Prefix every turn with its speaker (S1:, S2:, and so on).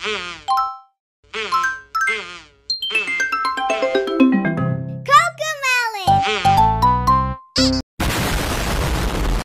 S1: Música